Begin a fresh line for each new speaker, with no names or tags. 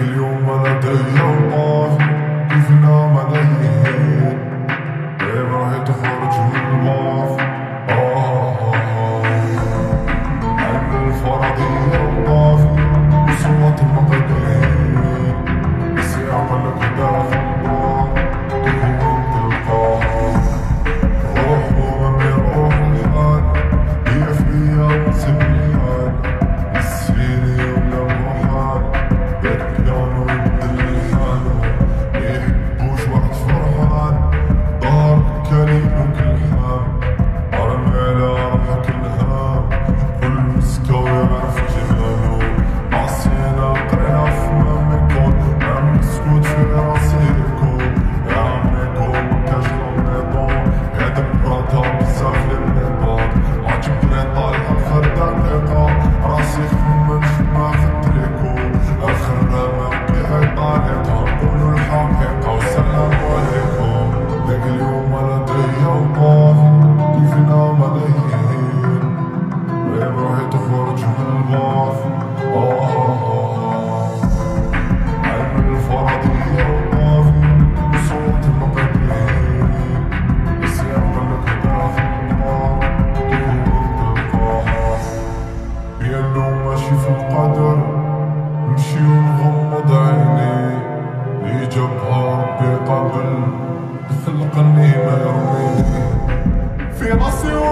اليوم انا تغيرت nasceu